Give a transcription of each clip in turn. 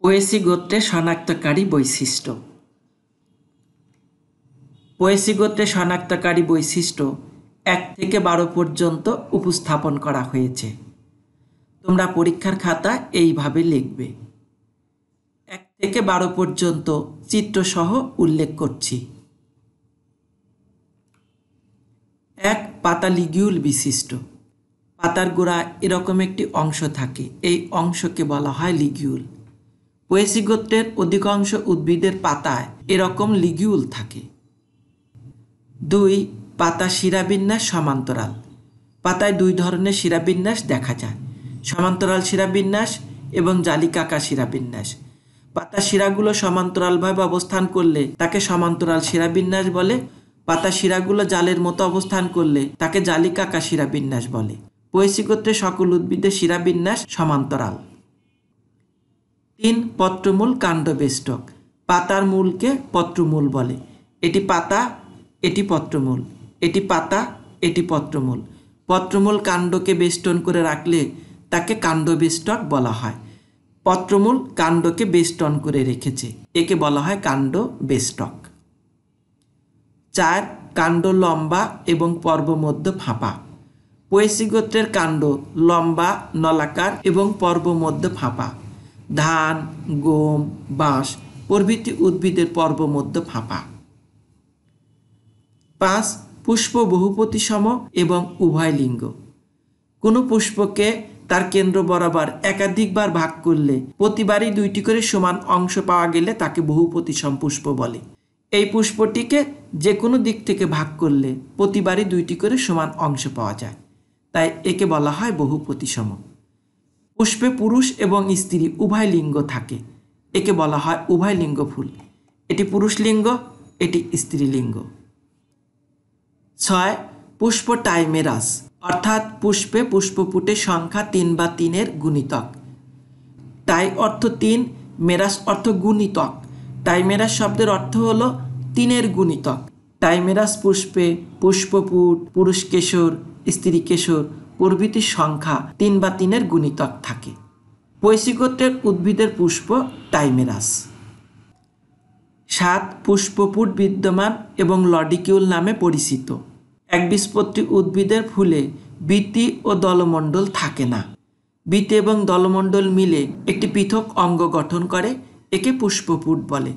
Poaceae গোত্রে শনাক্তকারী বৈশিষ্ট্য। Poaceae গোত্রে শনাক্তকারী বৈশিষ্ট্য এক থেকে বারো পর্যন্ত উপস্থাপন করা হয়েছে। তোমরা পরীক্ষার খাতা এইভাবে লিখবে। এক থেকে বারো পর্যন্ত চিত্রসহ উল্লেখ করছি। এক, পাতা লিগিউল বিশিষ্ট। পাতার গোড়া এরকম একটি অংশ থাকে। এই অংশকে বলা হয় লিগিউল। পোয়েসি গোত্রের অধিকাংশ উদ্ভিদের পাতায় এরকম লিগিউল থাকে। দুই, পাতা শিরাবিন্যাস সমান্তরাল। পাতায় দুই ধরনের শিরাবিন্যাস দেখা যায়। সমান্তরাল শিরাবিন্যাস এবং জালিকাকা শিরাবিন্যাস। পাতা শিরাগুলো সমান্তরালভাবে অবস্থান করলে তাকে সমান্তরাল শিরাবিন্যাস বলে। পাতা শিরাগুলো জালের মতো অবস্থান করলে তাকে জালিকাকা শিরাবিন্যাস বলে। পৈশি গোত্রে সকল উদ্ভিদের শিরাবিন্যাস সমান্তরাল। তিন পত্রমূল কাণ্ডবেষ্টক। পাতার মূলকে পত্রমূল বলে। এটি পাতা, এটি পত্রমূল। এটি পাতা, এটি পত্রমূল। পত্রমূল কাণ্ডকে বেষ্টন করে রাখলে তাকে কাণ্ডবেষ্টক বলা হয়। পত্রমূল কাণ্ডকে বেষ্টন করে রেখেছে। একে বলা হয় কাণ্ড বেষ্টক চার, কাণ্ড লম্বা এবং পর্বমধ্য ফাঁপা। পয়েসি গোত্রের কাণ্ড লম্বা, নলাকার এবং পর্বমধ্য ফাঁপা। ধান, গম, বাঁশ প্রভৃতি উদ্ভিদের পর্বমধ্য ফাঁপা। পাঁচ, পুষ্প বহুপতি সম এবং উভয় লিঙ্গ। কোনো পুষ্পকে তার কেন্দ্র বরাবর একাধিকবার ভাগ করলে প্রতিবারই দুইটি করে সমান অংশ পাওয়া গেলে তাকে বহুপতি সম পুষ্প বলে। এই পুষ্পটিকে যে কোনো দিক থেকে ভাগ করলে প্রতিবারই দুইটি করে সমান অংশ পাওয়া যায়। তাই একে বলা হয় বহুপতি সম পুষ্পে পুরুষ এবং স্ত্রী, উভয় লিঙ্গ থাকে। একে বলা হয় উভয় লিঙ্গ ফুল এটি পুরুষ লিঙ্গ, এটি স্ত্রীলিঙ্গ ছয়, পুষ্প টাইমেরাস অর্থাৎ পুষ্পে পুষ্প পুষ্পপুটের সংখ্যা তিন বা তিনের গুণিতক। টাই অর্থ তিন, মেরাস অর্থ গুণিতক। টাইমেরাস শব্দের অর্থ হলো তিনের গুণিতক। টাইমেরাস পুষ্পে পুষ্পপুট, পুরুষ কেশর, স্ত্রী কেশর প্রভৃতির সংখ্যা তিন বা তিনের গুণিতক থাকে। পৈশিকত্বের উদ্ভিদের পুষ্প টাইমেরাস। সাত, পুষ্পপুট বিদ্যমান এবং লডিকিউল নামে পরিচিত। একবীজপত্রী উদ্ভিদের ফুলে বৃত্তি ও দলমণ্ডল থাকে না। বৃত্তি এবং দলমণ্ডল মিলে একটি পৃথক অঙ্গ গঠন করে, একে পুষ্পপুট বলে।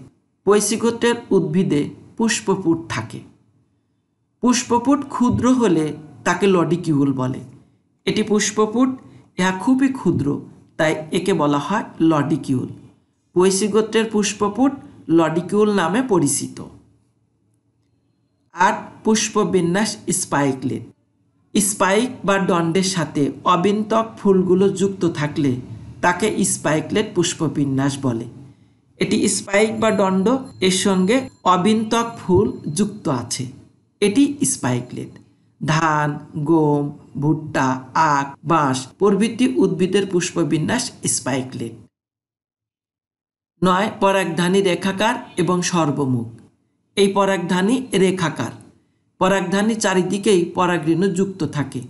পৈশিকত্বের উদ্ভিদে পুষ্পপুট থাকে। পুষ্পপুট ক্ষুদ্র হলে তাকে লডিকিউল বলে। এটি পুষ্পপুট, ইহা খুবই ক্ষুদ্র, তাই একে বলা হয় লডিকিউল পৈশিগোত্রের পুষ্পপুট লডিকিউল নামে পরিচিত। আট পুষ্পবিন্যাস স্পাইকলেট। স্পাইক বা দণ্ডের সাথে অবিন্তক ফুলগুলো যুক্ত থাকলে তাকে স্পাইকলেট পুষ্পবিন্যাস বলে। এটি স্পাইক বা দণ্ড, এর সঙ্গে অবিন্তক ফুল যুক্ত আছে। এটি স্পাইকলেট। ধান, গম ভুট্টা, আখ, বাঁশ প্রভৃতি উদ্ভিদের পুষ্পবিন্যাস স্পাইকলেট নয়, পরাগধানী রেখাকার এবং সর্বমুখ। এই পরাগধানী রেখাকার। পরাগধানী চারিদিকেই পরাগরেণু যুক্ত থাকে,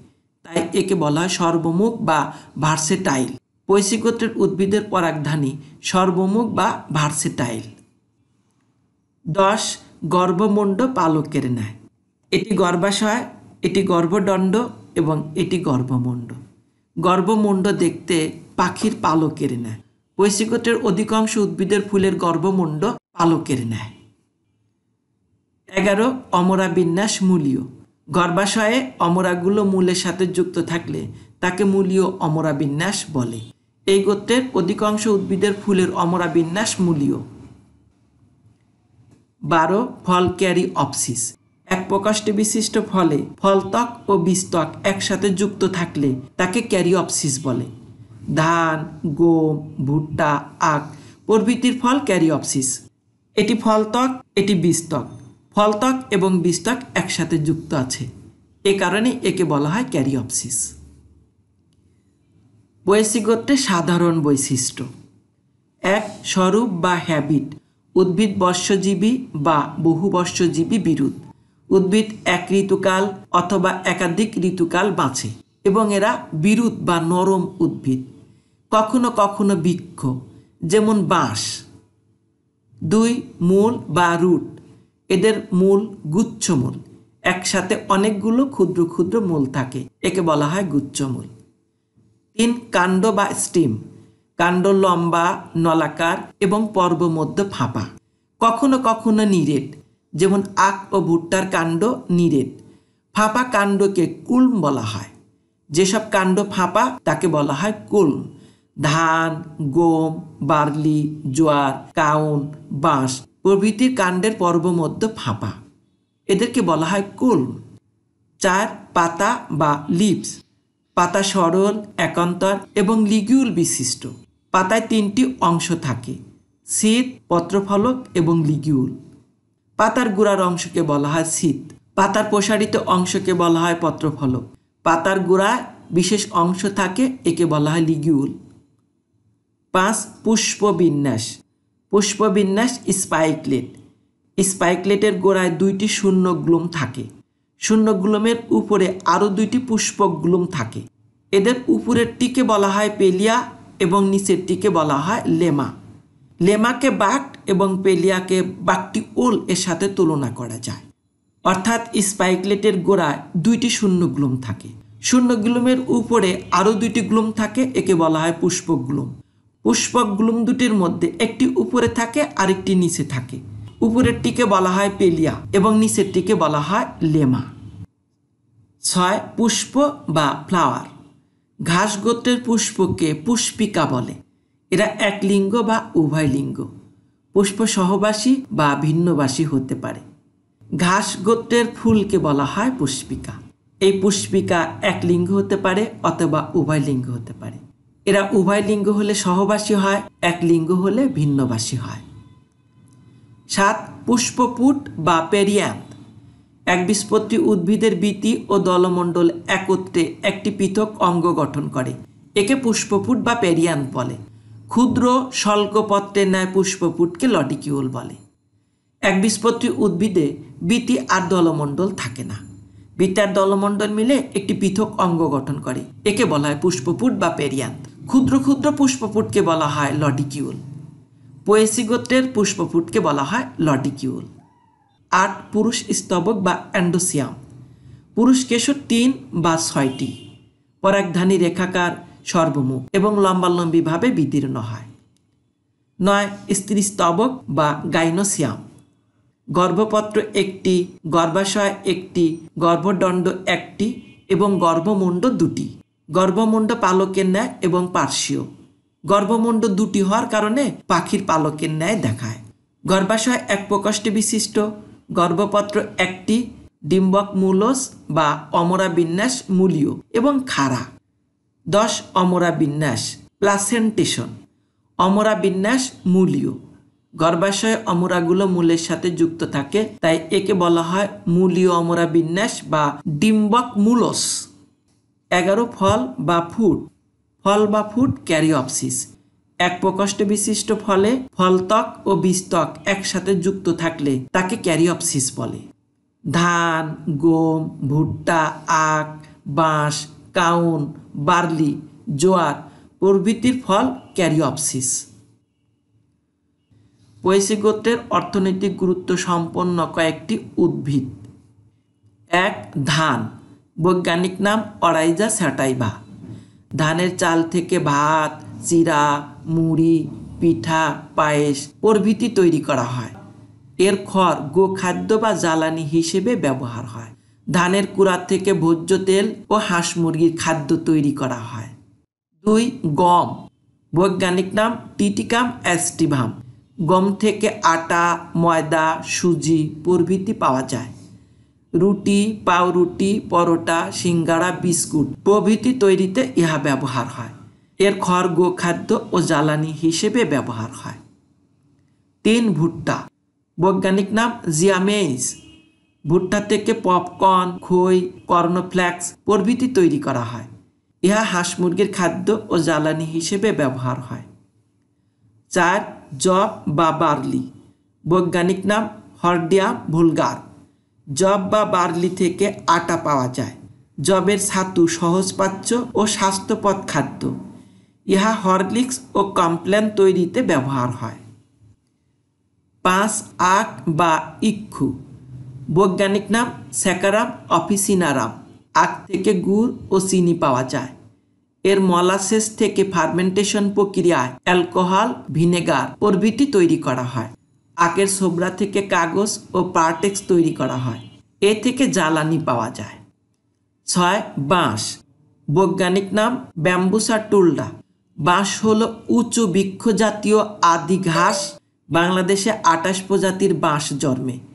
তাই একে বলা হয় সর্বমুখ বা ভার্সেটাইল। পৈশিগোত্রের উদ্ভিদের পরাগধানী সর্বমুখ বা ভার্সেটাইল। দশ, গর্ভমুণ্ড পালকের নেয় এটি গর্ভাশয়, এটি গর্ভদণ্ড এবং এটি গর্ভমুণ্ড। গর্ভমুণ্ড দেখতে পাখির পালকের নেয় পৈশিকটের অধিকাংশ উদ্ভিদের ফুলের গর্ভমুণ্ড পালকের নেয় এগারো, অমরা বিন্যাস মূলীয়। গর্ভাশয়ে অমরাগুলো মূলের সাথে যুক্ত থাকলে তাকে মূলীয় অমরা বিন্যাস বলে। এই গোত্রের অধিকাংশ উদ্ভিদের ফুলের অমরা বিন্যাস মূলীয়। বারো, ফল ক্যারি অপসিস। এক প্রকাষ্টি বিশিষ্ট ফলে ফলত্বক ও বীজত্বক একসাথে যুক্ত থাকলে তাকে ক্যারিঅপসিস বলে। ধান, গম, ভুট্টা, আখ প্রভৃতির ফল ক্যারিঅপসিস এটি ফলত্বক, এটি বীজত্বক। ফলত্বক এবং বীজত্বক একসাথে যুক্ত আছে। এ কারণে একে বলা হয় ক্যারিঅপসিস বৈশিগত্রে সাধারণ বৈশিষ্ট্য। এক, স্বরূপ বা হ্যাবিট, উদ্ভিদ বর্ষজীবী বা বহুবর্ষজীবী বিরুদ্ধ উদ্ভিদ এক ঋতুকাল অথবা একাধিক ঋতুকাল বাঁচে এবং এরা বিরুৎ বা নরম উদ্ভিদ, কখনো কখনো বৃক্ষ, যেমন বাঁশ। দুই, মূল বা রুট, এদের মূল গুচ্ছমূল একসাথে অনেকগুলো ক্ষুদ্র ক্ষুদ্র মূল থাকে, একে বলা হয় গুচ্ছমূল তিন, কাণ্ড বা স্টিম, কাণ্ড লম্বা, নলাকার এবং পর্বমধ্য ফাঁপা, কখনো কখনো নিরেট যেমন আখ ও ভুট্টার কাণ্ড নিরেট। ফাঁপা কাণ্ডকে কুলম বলা হয়। যেসব কাণ্ড ফাঁপা, তাকে বলা হয় কুলম। ধান, গম, বার্লি, জোয়ার, কাউন, বাঁশ প্রভৃতির কাণ্ডের পর্বমধ্য ফাঁপা। এদেরকে বলা হয় কুলম। চার, পাতা বা লিপস পাতা সরল, একান্তর এবং লিগিউল বিশিষ্ট। পাতায় তিনটি অংশ থাকে। শীত পত্রফলক এবং লিগিউল। পাতার গোড়ার অংশকে বলা হয় শীত। পাতার প্রসারিত অংশকে বলা হয় পত্রফলক। পাতার গোড়ায় বিশেষ অংশ থাকে, একে বলা হয় লিগিউল। পাঁচ, পুষ্পবিন্যাস। পুষ্পবিন্যাস স্পাইকলেট। স্পাইকলেটের গোড়ায় দুইটি শূন্য গ্লুম থাকে। শূন্য গ্লুমের উপরে আরও দুইটি পুষ্পক গ্লুম থাকে। এদের উপরেরটিকে বলা হয় পেলিয়া এবং নিচেরটিকে বলা হয় লেমা। লেমাকে বাক্ট এবং পেলিয়াকে বাকটি ওল এর সাথে তুলনা করা যায়। অর্থাৎ স্পাইকলেটের গোড়ায় দুইটি শূন্য গ্লুম থাকে। শূন্য গ্লুমের উপরে আরও দুইটি গ্লুম থাকে, একে বলা হয় পুষ্পক গ্লুম। পুষ্পক গ্লুম দুটির মধ্যে একটি উপরে থাকে, আরেকটি নিচে থাকে। উপরেরটিকে বলা হয় পেলিয়া এবং নিচেরটিকে বলা হয় লেমা। ছয়, পুষ্প বা ফ্লাওয়ার। ঘাস গোত্রের পুষ্পকে পুষ্পিকা বলে। এরা এক লিঙ্গ বা উভয় লিঙ্গ পুষ্প সহবাসী বা ভিন্নবাসী হতে পারে। ঘাস গোত্রের ফুলকে বলা হয় পুষ্পিকা। এই পুষ্পিকা এক লিঙ্গ হতে পারে অথবা উভয় লিঙ্গ হতে পারে। এরা উভয় লিঙ্গ হলে সহবাসী হয়, এক লিঙ্গ হলে ভিন্নবাসী হয়। সাত, পুষ্পপুট বা পেরিয়ান্থ একবীজপত্রী উদ্ভিদের বীতি ও দলমণ্ডল একত্রে একটি পৃথক অঙ্গ গঠন করে। একে পুষ্পপুট বা পেরিয়ান্থ বলে। ক্ষুদ্র স্বল্পপত্রের ন্যায় পুষ্পপুটকে লটিকিউল বলে। একবীজপত্রী উদ্ভিদে বীতি আর দলমণ্ডল থাকে না। বিদ্যার দলমণ্ডল মিলে একটি পৃথক অঙ্গ গঠন করে। একে বলা হয় পুষ্পপুট বা পেরিয়ান্থ ক্ষুদ্র ক্ষুদ্র পুষ্পপুটকে বলা হয় লডিকিউল পোয়েসি গোত্রের পুষ্পপুটকে বলা হয় লডিকিউল আট পুরুষ স্তবক বা অ্যান্ডোসিয়াম। পুরুষ কেশর তিন বা ছয়টি। পরাগধানী রেখাকার সর্বমুখ এবং লম্বালম্বীভাবে বিদীর্ণ হয়। নয়, স্ত্রী স্তবক বা গাইনোসিয়াম। গর্ভপত্র একটি, গর্ভাশয় একটি, গর্ভদণ্ড একটি এবং গর্ভমুণ্ড দুটি। গর্ভমুণ্ড পালকের ন্যায় এবং পার্শ্বীয়। গর্ভমুণ্ড দুটি হওয়ার কারণে পাখির পালকের ন্যায় দেখায়। গর্ভাশয় এক প্রকোষ্ঠে বিশিষ্ট। গর্ভপত্র একটি, ডিম্বক মূলস বা অমরা বিন্যাস মূলীয় এবং খাড়া। দশ অমরা বিন্যাস, প্লাসেন্টেশন। অমরা বিন্যাস মূলীয়। গর্ভাশয় অমরাগুলো মূলের সাথে যুক্ত থাকে, তাই একে বলা হয় মূলীয় অমরা বিন্যাস বা ডিম্বক মূলস। এগারো ফল বা ফুট। ফল বা ফুট ক্যারিঅপসিস এক প্রকোষ্ঠে বিশিষ্ট ফলে ফলত্বক ও বীজত্বক একসাথে যুক্ত থাকলে তাকে ক্যারিঅপসিস বলে। ধান, গম, ভুট্টা, আখ, বাঁশ, কাউন বার্লি, জোয়ার, প্রভৃতির ফল ক্যারিঅপসিস পয়সি গোত্রের অর্থনৈতিক গুরুত্ব সম্পন্ন কয়েকটি উদ্ভিদ। এক, ধান, বৈজ্ঞানিক নাম অরাইজা স্যাটাইভা ধানের চাল থেকে ভাত, চিরা, মুড়ি, পিঠা, পায়েস প্রভৃতি তৈরি করা হয়। এর খড় গোখাদ্য বা জ্বালানি হিসেবে ব্যবহার হয়। ধানের কুড়া থেকে ভোজ্য তেল ও হাঁস মুরগির খাদ্য তৈরি করা হয়। দুই, গম। বৈজ্ঞানিক নাম টিটিকাম অ্যাস্টিভাম। গম থেকে আটা, ময়দা, সুজি প্রভৃতি পাওয়া যায়। রুটি, পাউরুটি, পরোটা, সিঙ্গাড়া, বিস্কুট প্রভৃতি তৈরিতে ইহা ব্যবহার হয়। এর খড়, গোখাদ্য ও জ্বালানি হিসেবে ব্যবহার হয়। তিন, ভুট্টা। বৈজ্ঞানিক নাম জিয়ামেইস ভুট্টা থেকে পপকর্ন, খই কর্নফ্ল্যাক্স প্রভৃতি তৈরি করা হয়। ইহা হাঁস মুরগির খাদ্য ও জ্বালানি হিসেবে ব্যবহার হয়। চার, জব বা বার্লি, বৈজ্ঞানিক নাম হর্ডিয়া ভুলগার। জব বা বার্লি থেকে আটা পাওয়া যায়। জবের ছাতু সহজপাচ্য ও স্বাস্থ্যপদ খাদ্য। ইহা হরলিক্স ও কমপ্ল্যান তৈরিতে ব্যবহার হয়। পাঁচ, আখ বা ইক্ষু বৈজ্ঞানিক নাম স্যাকারাম অফিসিনারাম। আখ থেকে গুড় ও চিনি পাওয়া যায়। এর মলাসেস থেকে ফার্মেন্টেশন প্রক্রিয়ায় অ্যালকোহল, ভিনেগার প্রভৃতি তৈরি করা হয়। আখের সোবরা থেকে কাগজ ও পার্টেক্স তৈরি করা হয়। এ থেকে জ্বালানি পাওয়া যায়। ছয়, বাঁশ। বৈজ্ঞানিক নাম ব্যাম্বুসা টুলডা বাঁশ হল উঁচু বৃক্ষ জাতীয় আদি ঘাস। বাংলাদেশে আটাশ প্রজাতির বাঁশ জন্মে।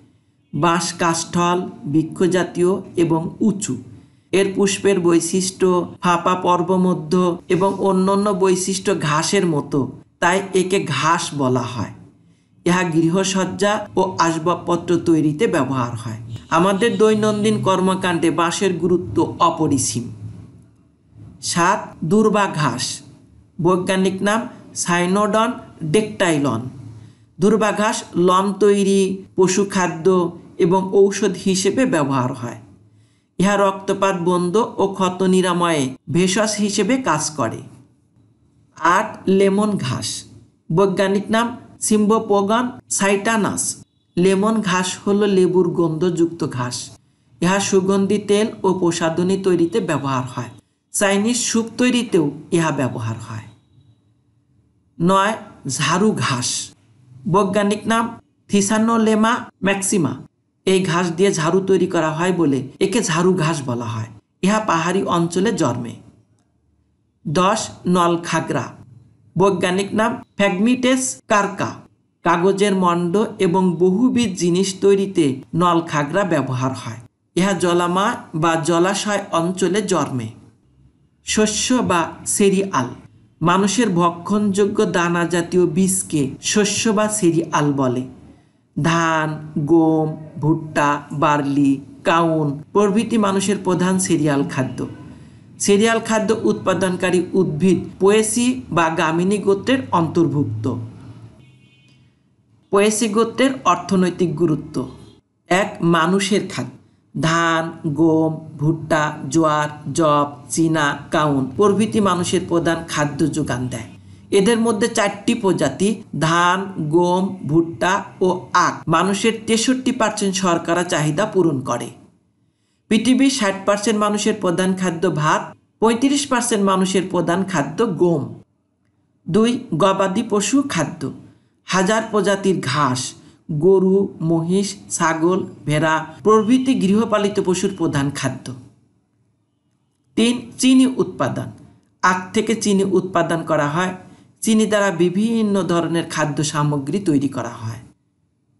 বাঁশ কাষ্ঠল বৃক্ষজাতীয় এবং উঁচু। এর পুষ্পের বৈশিষ্ট্য ফাঁপা পর্বমধ্য এবং অন্যান্য বৈশিষ্ট্য ঘাসের মতো, তাই একে ঘাস বলা হয়। ইহা গৃহসজ্জা ও আসবাবপত্র তৈরিতে ব্যবহার হয়। আমাদের দৈনন্দিন কর্মকাণ্ডে বাঁশের গুরুত্ব অপরিসীম। সাত দুর্বা ঘাস বৈজ্ঞানিক নাম সাইনোডন ডেকটাইলন। দুর্বা ঘাস লন তৈরি, পশু খাদ্য এবং ঔষধ হিসেবে ব্যবহার হয়। ইহা রক্তপাত বন্ধ ও ক্ষত নিরাময়ে ভেষজ হিসেবে কাজ করে। আট, লেমন ঘাস। বৈজ্ঞানিক নাম সিম্বোপোগন সাইটানাস। লেমন ঘাস হল লেবুর গন্ধযুক্ত ঘাস। ইহা সুগন্ধি, তেল ও প্রসাধনী তৈরিতে ব্যবহার হয়। চাইনিজ স্যুপ তৈরিতেও ইহা ব্যবহার হয়। নয় ঝাড়ু ঘাস। বৈজ্ঞানিক নাম থিসানোলেমা ম্যাক্সিমা। এই ঘাস দিয়ে ঝাড়ু তৈরি করা হয় বলে একে ঝাড়ু ঘাস বলা হয়। ইহা পাহাড়ি অঞ্চলে জন্মে। দশ নল নলখাগড়া। বৈজ্ঞানিক নাম ফ্যাগমিটেস কারকা। কাগজের মণ্ড এবং বহুবিধ জিনিস তৈরিতে নলখাগড়া ব্যবহার হয়। ইহা জলামা বা জলাশয় অঞ্চলে জন্মে। শস্য বা সেরিয়াল। মানুষের ভক্ষণযোগ্য দানা জাতীয় বীজকে শস্য বা সেরিয়াল বলে। ধান, গম, ভুট্টা, বার্লি, কাউন প্রভৃতি মানুষের প্রধান সিরিয়াল খাদ্য। সিরিয়াল খাদ্য উৎপাদনকারী উদ্ভিদ পোয়েসি বা গামিনী গোত্রের অন্তর্ভুক্ত। পোয়েসি গোত্রের অর্থনৈতিক গুরুত্ব। এক, মানুষের খাদ্য। ধান, গম, ভুট্টা, জোয়ার জব চীনা, কাউন প্রভৃতি মানুষের প্রধান খাদ্য যোগান দেয়। এদের মধ্যে চারটি প্রজাতি, ধান, গম, ভুট্টা ও আখ। মানুষের তেষট্টি পার্সেন্ট শর্করা চাহিদা পূরণ করে। পৃথিবীর ষাট পার্সেন্ট মানুষের প্রধান খাদ্য ভাত, পঁয়ত্রিশ পার্সেন্ট মানুষের প্রধান খাদ্য গম। দুই গবাদি পশু খাদ্য। হাজার প্রজাতির ঘাস। গরু, মহিষ, ছাগল, ভেড়া প্রভৃতি গৃহপালিত পশুর প্রধান খাদ্য। তিন, চিনি উৎপাদন। আখ থেকে চিনি উৎপাদন করা হয়। চিনি দ্বারা বিভিন্ন ধরনের খাদ্য সামগ্রী তৈরি করা হয়।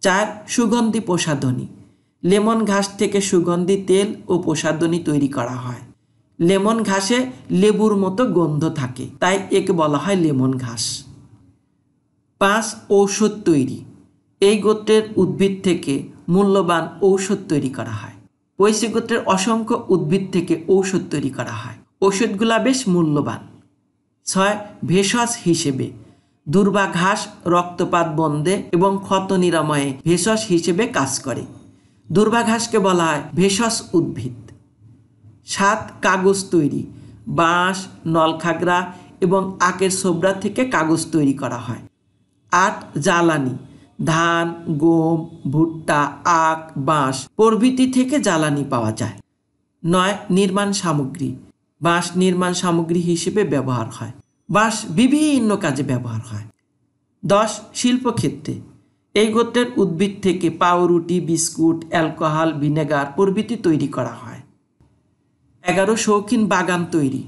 চার, সুগন্ধি প্রসাধনী। লেমন ঘাস থেকে সুগন্ধি, তেল ও প্রসাধনী তৈরি করা হয়। লেমন ঘাসে লেবুর মতো গন্ধ থাকে, তাই একে বলা হয় লেমন ঘাস। পাঁচ, ঔষধ তৈরি। এই গোত্রের উদ্ভিদ থেকে মূল্যবান ঔষধ তৈরি করা হয়। পৈশি গোত্রের অসংখ্য উদ্ভিদ থেকে ঔষধ তৈরি করা হয়। ঔষধগুলা বেশ মূল্যবান। ছয়, ভেষজ হিসেবে। দুর্বা ঘাস রক্তপাত বন্ধে এবং ক্ষত নিরাময়ে ভেষজ হিসেবে কাজ করে। দুর্বা ঘাসকে বলা হয় ভেষজ উদ্ভিদ। সাত, কাগজ তৈরি। বাঁশ, নলখাগড়া এবং আখের সোবরা থেকে কাগজ তৈরি করা হয়। আট, জ্বালানি। ধান, গম, ভুট্টা, আখ, বাঁশ প্রভৃতি থেকে জ্বালানি পাওয়া যায়। নয়, নির্মাণ সামগ্রী। বাঁশ নির্মাণ সামগ্রী হিসেবে ব্যবহার হয়। বাঁশ বিভিন্ন কাজে ব্যবহার হয়। দশ, শিল্পক্ষেত্রে। এই গোত্রের উদ্ভিদ থেকে পাউরুটি, বিস্কুট, অ্যালকোহল, ভিনেগার প্রভৃতি তৈরি করা হয়। এগারো, শৌখিন বাগান তৈরি।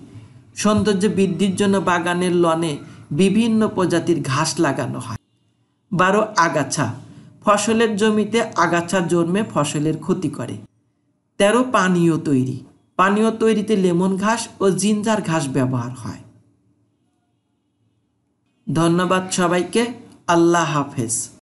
সৌন্দর্য বৃদ্ধির জন্য বাগানের লনে বিভিন্ন প্রজাতির ঘাস লাগানো হয়। বারো আগাছা। ফসলের জমিতে আগাছা জন্মে ফসলের ক্ষতি করে। তেরো পানীয় তৈরি। পানীয় তৈরিতে লেমন ঘাস ও জিঞ্জার ঘাস ব্যবহার হয়। ধন্যবাদ সবাইকে। আল্লাহ হাফেজ।